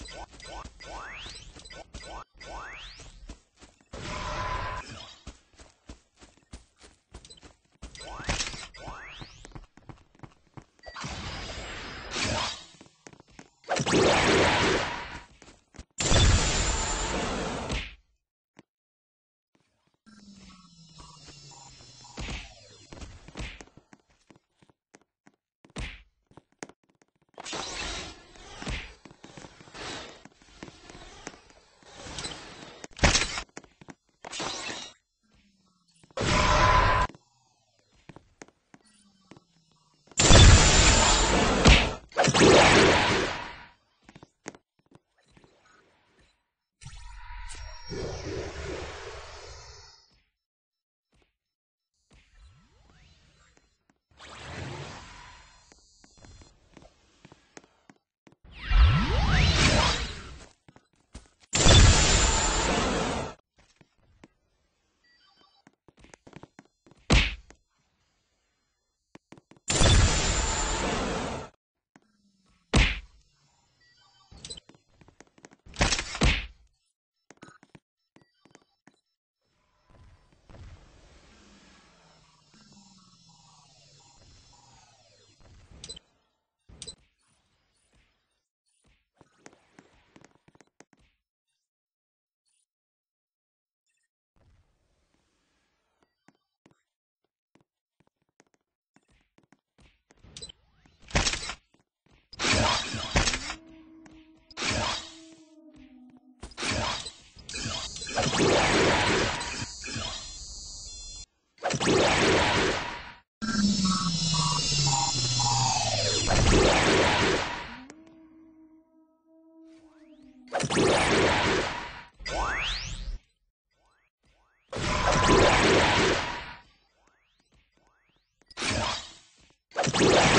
What? What?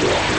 You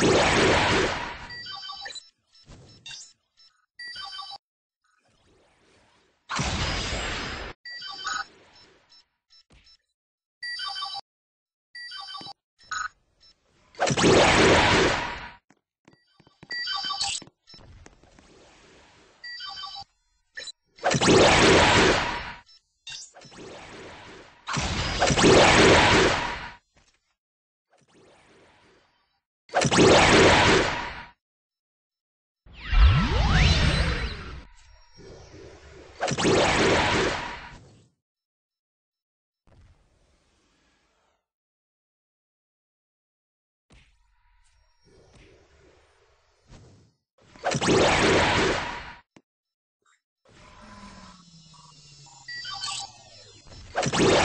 you Yeah.